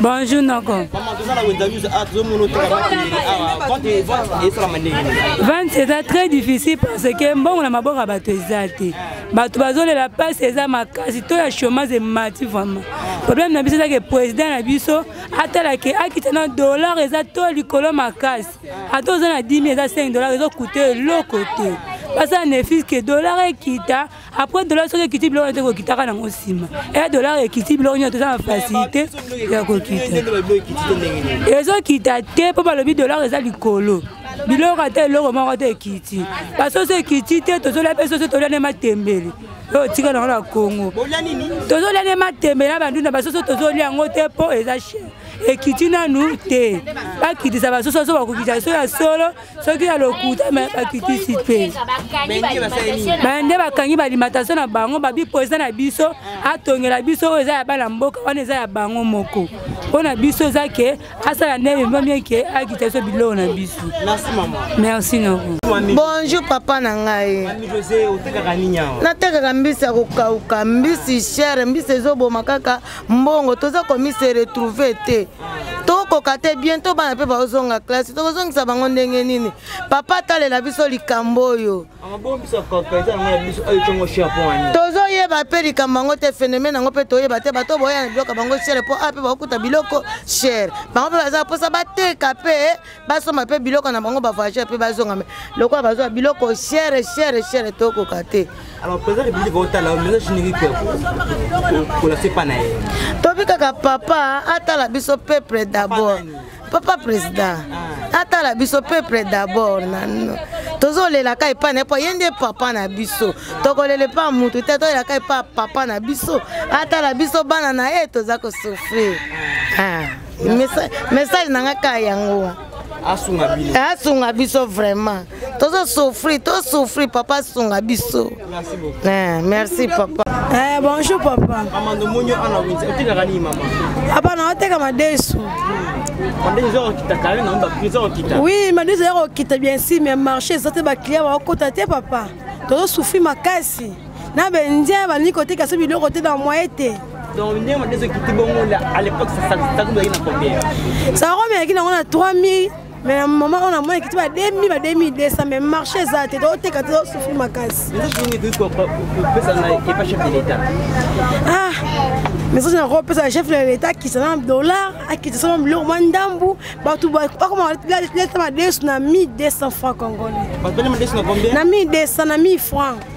Bonjour Noko. Vente eza très difficile parce que mbongo na maboko ya bato eza te bato bazolela mpasi eza makasi to ya chômage emati vraiment problème na biso eza ke président na biso atala ke akita na dollar eza to likolo makasi ata oza na 10 eza 5 dollar ezokuta eloko te basala nefise ke dollar ekita après dollar soki ekiti biloko te kokitaka nango nsima e dollar ekiti biloko nyonso toza na facilité ya kokita ezokita te mpo balobi dollar eza likolo biloko ata eloko moko te ekiti basoso ekiti te tozolia mpe soso tolia nde matembele oyo otika nango na congo tozolia nde matembele na bandunda basoso tozolia yango te mpo eza chere ekiti nanu te bakitisa basoso so bakokitisa so ya solo soki ya lokuta me bakitisi te bande bakangi balimatation na bango babi president na biso atongela biso oyo eza ya bana mboka wana eza ya bango moko mpo na biso eza ke asala nde bimamie ke akita biso biloko na biso merci noko bonjour papa na ngai natekaka mbisi ya kokauka mbisi chere mbisi ezoboma kaka mbongo toza komi se retrouver te tokoka te bientôt bana mpe baozonga klasi tokozongisa bango ndenge nini papa atalela biso likambo oyo tozoyeba mpe likambo yango te phénomène yango mpe toyeba te bato boya na biloko bango chere mpo a mpe bakokuta biloko chere bango mpe baza mposa bateka mpe basomba mpe biloko na bango bavoyageur mpe bazonga me lokola bazwa biloko chere chere chere tokoka te tobi kaka papa atala biso peuple d'abord papa président ah. atala biso peuple d'abord nano tozolelaka epai na ye mpo ye nde papa na biso tokolela epai motu te tolelaka epai papa na biso atala biso bana na ye toza kosofrir ah. ah. message na nga kaka yango asunga bino eh, asunga biso vraiment tozo souffrir to souffrir papa asunga biso merci beaucoup eh, merci papa eh bonjour papa maman de monyo ana winzi otika kani maman apa na oteka madesu oui madesu ya kokita bien si mais marché eza te baclient bakokota te papa tozo souffrir makasi na bendia balingi koteka so biloko te na moye te donc ndenge madeso ekiti bongo à l'époque sakomi ezalaki na combien sakomi ezalaki nango na 3000 mais na mama oyo namona ekiti ba 2000 ba 2200 mais marché eza te toteka te tosufri makasi ah message na kopesa na chef ya leta akisa na dollar akisa soma biloko mwa ndambu bato bakoma leta madesu na 1200 franc congolais na 1200 na 1000 franc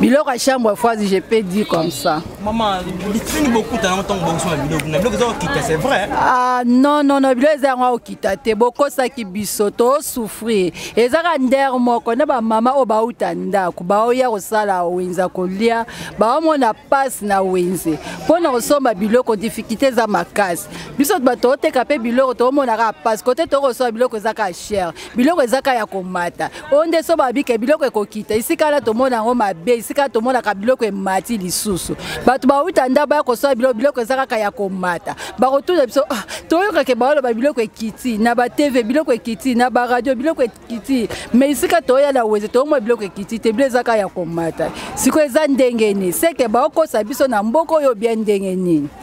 biloko ya chambre ya froise je peux dire comme ça mama bitini bokuta yango ntango bokosoma biloko na biloko eza kokita c'est vrai ah non non non biloko eza yango akokita te bokosaki biso tosouffrir ezaka ndere moko na bamama oyo bauta ndako baoya kosala wenze ya kolia baomona mpasi na wenze mpo na kosomba biloko difikilte eza makasi biso bato oteka mpe biloko toomonaka mpasi kote tokosomba biloko ezaka chere biloko eza kaka ya komata oyo nde so babike biloko ekokita esika wana tomona yango mabe esika tomonaka biloko emati lisusu bato bauta nda baya kosala biloko biloko eza kaka ya komata bakotuna biso ah, toyokake baoloba biloko ekiti na batv biloko ekiti na baradio biloko ekiti mai esika toya na weze toomona biloko ekiti te bilo eza kaka ya komata sikoyo eza ndenge nini seke baokosa biso na mboka oyo bya ndenge nini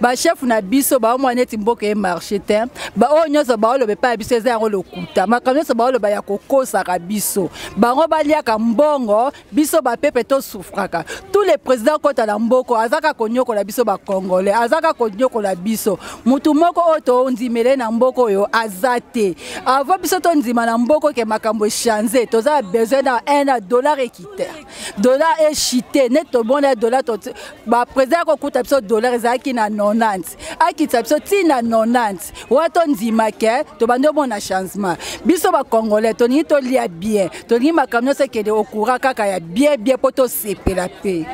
bashefu na biso baomwa neti mboka ye marché te baoyo nyonso baoloba epai ya biso eza yango lokuta makambo nyonso baoloba ya kokosaka biso bango baliaka mbongo biso bapepe tosufraka tous les président kota na mboko azaka konyokola biso bacongolais azaka konyokola biso motu moko oyo tondimele na mboko oyo aza te avant biso tondima na mboko ke makambo echange toza besoin na un dollar ekite dollar echite neti tobona dollar bapresident akokuta biso dollar ezalaki na 90 akitisa biso ti na 90 wana tondima ke tobandi omona changement biso bacongolais tolingi tolia bien tolingi makambo nyonso ekende okura kaka ya bien bien mpo tosepela mpe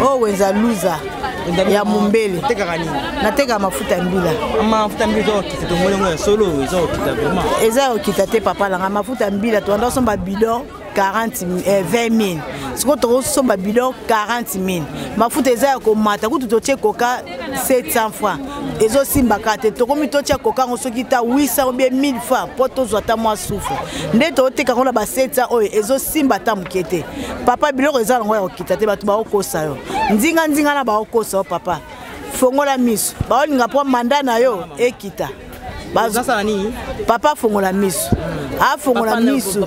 oyo wenza luza ya mombele nateka mafuta ya mbila eza ya okita te papa langa mafuta ya mbila toanda osomba bidon 40 eh, 20 mine sikoyo tokosomba bidon 40 mine mafuta eza ya komata kutu totye koka 700 franc ezosimbaka te tokomi totya koka yango soki ta 800 obie 1000 franc mpo tozwa ata mwa sufre nde toteka yango na ba 700 oyo ezosimba ata moke te papa biloko eza yango ya kokita te bato bakokosa yo nzinganzinga na bakokosa yo papa fongola miso baolinga mpo manda na yo ekita papa afongola miso afongola miso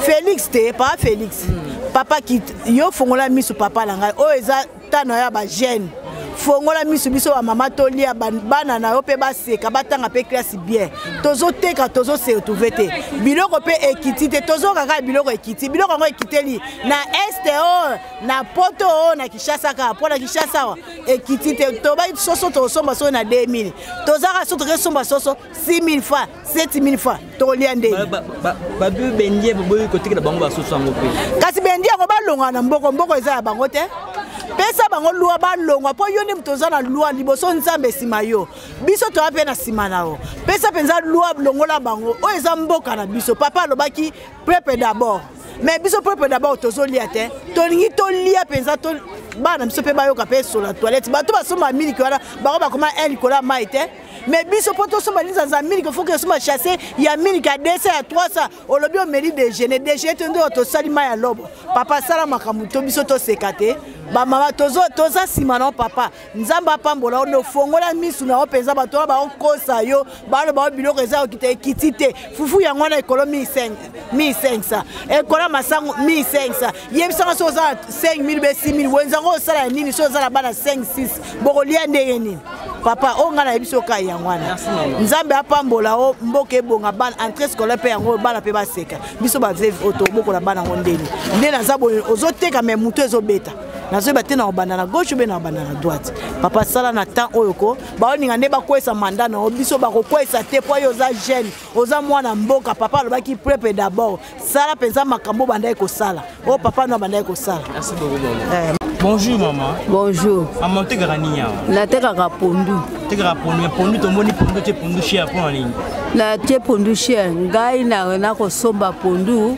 félix te papa félix hmm. papa yo fongola miso papa na ngai oyo eza tano ya bagene fongola miso biso bamama tolia bana na yo mpe baseka batanga mpe klase bien tozoteka tozo se retrouve te biloko mpe ekiti te tozoyoka kaka biloko ekiti biloko yango ekiteli na este o oh, na poto o oh, na kinshasa kaka mpo na kinshasa awa ekiti te tobai soso tokosomba soki na 2000 tozaka so tokesomba soso 6000 fa 7000 fa tokolia ndebabi bendie boboyi kotikela bango basoso yango mpe kasi bendi yango balonga na mboko mboko eza ya bango te pesa bango lwa balongwa mpo yo nde moto oza na lwa liboso nzambe nsima yo biso toya mpe na nsima na yo pesa mpenza lwa longola bango oyo eza mboka na biso papa alobaki peuple d'abord mais biso peuple d'abord tozolia te tolingi tolia mpenza to bana biso mpe bayoka mpe esola toilette bato basomba miliki wana bango bakoma un likolo ya mai te mais biso mpo tosomba linzanza miliki foki osomba chasse ya miliki ya 200 ya 300 olobi omeli dejeuner dejeuner to nde tosali mai ya lobo papa asala makambo to biso toseka te bamama toza nsima na papa nzambe apambola yo nofongola misu na yo mpenza bato wana baokosa yo baloba yo biloko eza okita ekiti te fufu yango wana ekolo 1500 ekola masango 1500 yebisanga soki oza 5000 be 6000 wenza yango osala ya nini soki oza na bana 5 6 bokolia ndenge nini papa oyo ngai nayebi soki kai yango wana nzambe apambola o mboka ebonga bana entrée scolaire mpe yango bana mpe baseka biso baveve oyo tobokola bana yango ndeni nde naza boye ozoteka me moto ezobeta nazoyeba te na obanda na gauche obe na obanda na droite papa sala na temps oyo ko baolinga nde bakwesa manda na yo biso bakokwesa te mpo yo oza jeune oza mwana mboka papa alobaki prepe d'abord sala mpenza makambo obandaki kosala oyo papa no abandaki kosala eh. bonjour mama bonjour mama otekaka nini awa natekaka pondu tekaka pondu ya pondu tomoni pondu te pondu cher mpo na nini natie pondu cher ngai nakosomba pondu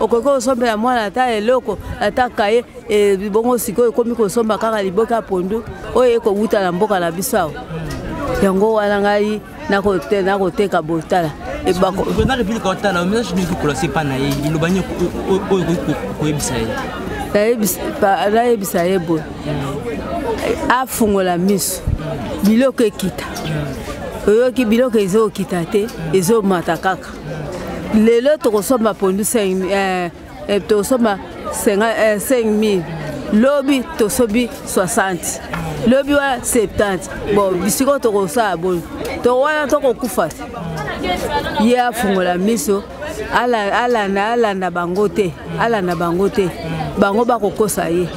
okoki kosombela mwana ata eloko ata kaye eh, bongo sikoyo ekomi kosomba kaka liboke ya pondu oyo ekowuta na mboka na biso awa yango wana ngai nakoteka botala président république otala message nini kokolasa epa na ye liloba nini oyo ekoki koyebisa ye nayebisa ye boye hmm. afungola miso biloko ekita hmm. oyoki biloko ezokita te hmm. ezomata kaka lelo tokosomba pondu 5000 eh, eh, tokosomba 5000 eh, lobi tosobi 60 lobi wana 70 bon bisiko tokosala boni to wana tokokufa te ye afungola miso alanda alanda bango te alanda bango te bango bakokosa ye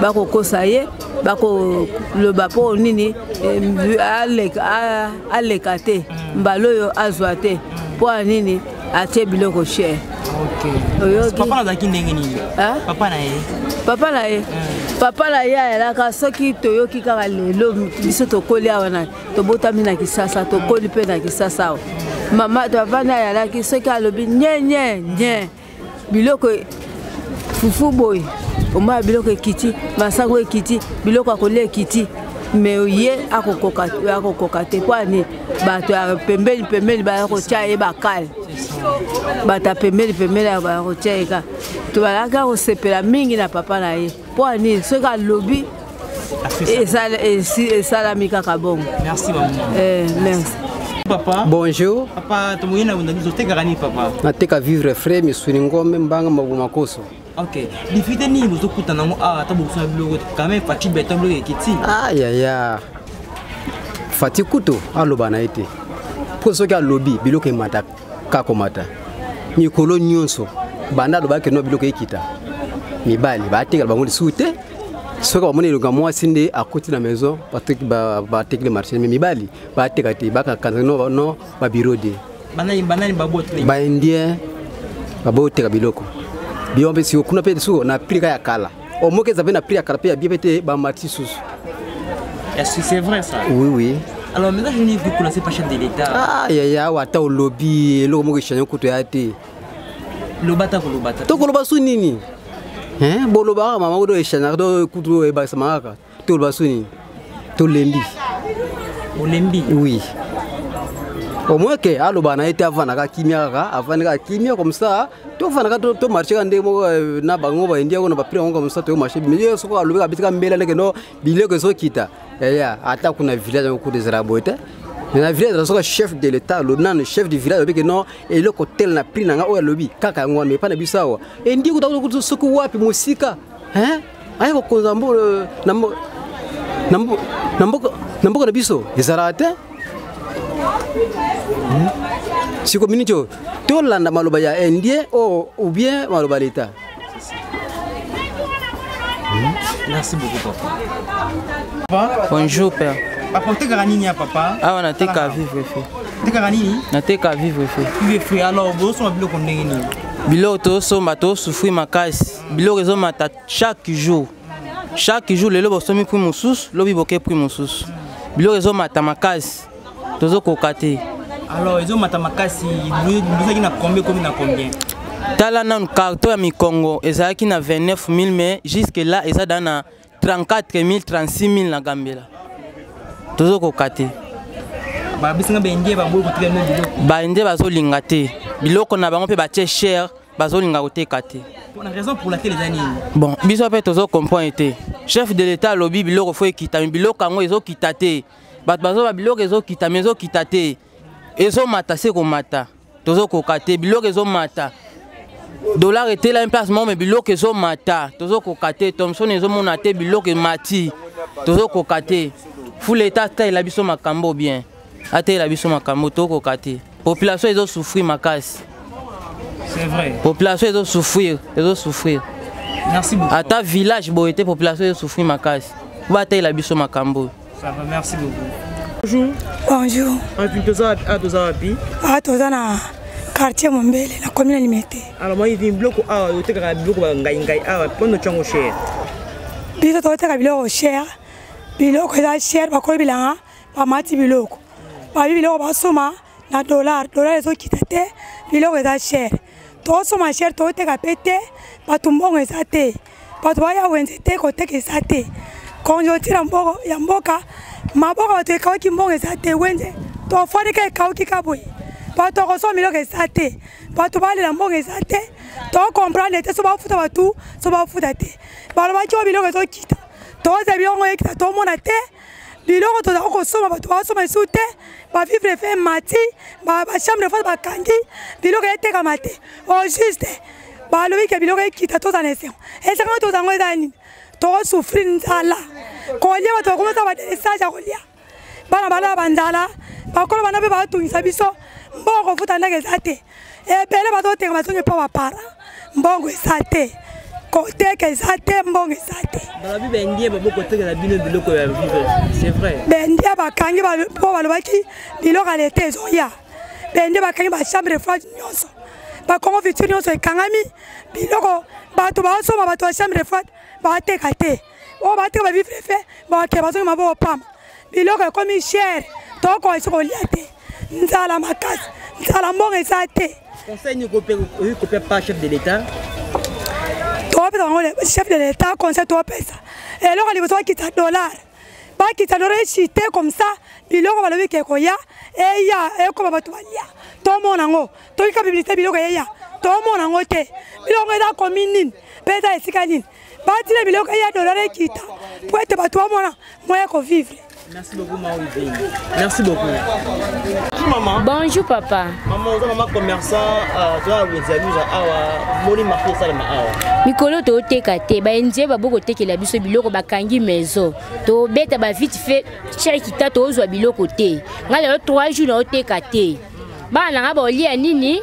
bakokosa ye bakoloba mpo nini eh, aleka te mm. mbala oyo azwa te mm. mpo ya nini atie biloko cher papa azalaki ndenge nini papa na ye papa na ye mm. papa na ye ayalaka soki toyoki kaka lelo biso tokoli awa na tobotami na kisasa tokoli mpe na kisasa awa mama papa na ayalaki soki alobi nye nye nye biloko fufu boye omaya biloko ekiti masango ekiti biloko ya kolia ekiti me ye akokoka te mpo ani bato ya pembeni pembeni baya kotya ye bakale bato ya pembeni pembeni baya kotya ye ka to bayaka kosepela mingi na papa na ye mpo ya nini soki alobi esalami kaka bongo merci maman eh, merci papa bonjour papa tomoye na wenda otekaka nini papa nateka vivre frais misuni ngombe mbanga mabu makoso ok difficulté nini bozokuta nango awa ata bokosana biloko quand même fati beton biloko ekiti ayaya fati kutu aloba na ye te mpo soki alobi biloko emata kakomata mikolo nyonso banda alobaki keno biloko ekita mibali batekela bango lisusu te soki bamoni elongo ya mwasi nde akuti na maison batekeli marché me mibali bateka te bakakanza no babiro de baindien baboteka biloko biyo mpe siko kuna mpe lisusu na prika ya kala au moins eza pe na prix ya kala pe ya bien pe te ba mati susu est-ce que c'est vrai ça oui oui alors maintenant je n'ai vu que c'est pas chef de l'état ah ya ya wa ta lobby eloko moko echange kutu ya te loba ta koloba ta to koloba su nini hein bolobaka mama odo echange do kutu ebakisa mangaka toloba so nini tolembi olembi oui au moins ke aloba na ye te avandaka kimia kaka avandaka kimia comme ça tofandaka tomarche ka ndenge moko euh, na bango baindi yango na bapire yango comme ça toyomarche milieu soko alobi kabeti ka mbela leke no biloko ezokita eya ata kuna village yango kuta ezala boye te na village ezala soka chef de l'état alobi nanu chef du village alobi ke non eloko tel na prix na nga oyo alobi kaka yango wana epai na biso awa endi kuta soki wapi mosika aye kokonza euh, na mboka na biso ezalaka te hmm? siko miniti oyo tolanda maloba ya indien ou bien maloba leta hmm? Merci beaucoup, papa. Bonjour, père. Apportez Garanini à papa. Ah, on a tes qu'à vivre, fait. Tes Garanini On a tes qu'à vivre, fait. Vivre, frère. Alors, vous avez un biloko ndenge nini? Biloko to somba to souffrir makasi. biloko ezomata chaque jour chaque jour lelo bosomi prix mosusu lobi boke prix mosusu biloko ezomata makasi tozokoka te alors ezomata makasi bozalaki na combien komi na combien tala nanu carton ya mikongo ezalaki na 29000 mais jusque là eza da na 34000 36000 na gambela tozokoka te baindie bazolinga te biloko na bango mpe batie chere bazolinga koteka te bon biso mpe tozo comprendre te chef de l'état alobi biloko fo ekitami biloko yango ezokita te bato bazoba biloko ezokitami ezokita te ezo mata se komata tozo koka te biloko ezo mata dollar etelami place moko me biloko ezo mata tozo koka te thomson ezo mona te biloko emati tozo koka te fula eta atalela biso makambo bien atalela biso makambo tozo koka te population ezo souffrir makasi c'est vrai population ezo souffrir ezo souffrir merci beaucoup ata village boye te population ezo souffrir makasi batalela biso makambo Ça va, merci beaucoup. Bonjour. Bonjour. Ah, tu toza wapi? Ah, toza wapi? Ah, toza na quartier Mombele na commune Limete. Alors moi, il vient bloc ah, yo teka bloc ba ngai ngai ah, pondo chango cher. Biso to teka biloko cher. Biloko eza cher ba kolo bilanga ba mati biloko. Ba biloko ba soma na dollar, dollar ezo kita te, biloko eza cher. To soma cher to teka pete, ba tumbongo eza te. bato baya wenze te kotekisa te konjotire ya mboka maboko bato ekawuki mbongo eza te wenze tofandi ka ekawuki ka boye bato akosoma biloko eza te bato balela mbongo eza te tokomprendre te so bafuta bato so bafuta te balobaki oyo biloko ezokita toza biloko ekita tomona te biloko tozalaki kosomba bato basomba lisusu te bavivre efe emati bachambre de fase bakangi biloko etekama te au juste balobi ke biloko ekita tozala na esengo esengo oyo tozango eza nini tokosouffrir nzala kolia bato bakomisa badelesage ya kolia bana balala banzala bakolo bana mpe baotungisa biso mbongo kofuta ndako eza te ebele bazoteka bazongi mpo bapara mbongo eza te koteka eza te mbongo eza te balobi bendie babokotekela bino biloko ya vivre c'est vrai bendie bakangi mpo balobaki biloko ya leta ezoya bendie bakangi bachambre froide nyonso bakongo viture nyonso ekangami biloko bato baosomba bato ya chambre froide bateka te oyo bateka bavivre fe bake bazongi maboko pamba biloko ekomi shere tokoki kolia te nzala makasi nzala mbongo eza te conseil nini okoki kopesa pa chef de l'état topesa bango chef de l'état conseil topesa eloko ya liboso bakita dollar bakita dollar echite comme ça biloko balobi ke koya eya ekoma bato balia tomona yango toyika publicité biloko eya tomona yango te biloko eza komi nini mpe eza esika nini batila biloko ya dollar ekita mpo ete bato bamona moya kovivre Merci beaucoup, Maui Merci beaucoup. Qui maman Bonjour, papa. Maman, on maman commerçant, euh, tu as les amis, awa, moni marqué ça, ma awa. Mikolo to teka te, ba enzie ba boko teke la biso biloko ba kangi maison. To beta ba vite fait, chai kita to ozwa biloko te. Ngale 3 jours na oteka te. Bana nga ba olia nini?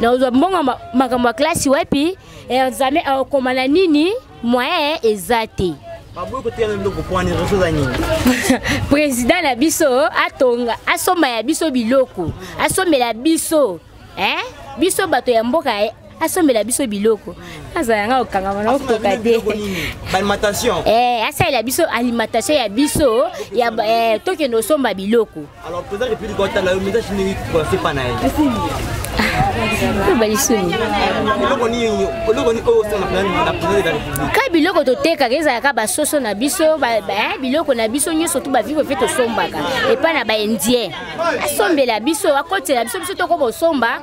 Na ozwa mbongo makambo ya classe wapi? Erzame eh, akokoma na nini? Moyen eza te. baboyi kotikala biloko mpo wana ezoso eza nini président na biso atonga asomba ya biso biloko asombela biso eh? biso bato ya mboka eh? asombela biso biloko azala yanga kokangama na okoka te eh, asalela biso alimentation ya biso ya eh, tokende osomba biloko Alors, président depuis quoi t'as le message ni quoi c'est pas naïf. Ba lisuni. Eloko ni eloko ni oyo sala plan na président de la République. Ka biloko totekaka ezalaka basoso na biso ba eh, biloko na biso nyonso tu bavivo mpe tosombaka epai na baindien asombela biso akotela biso biso tokobosomba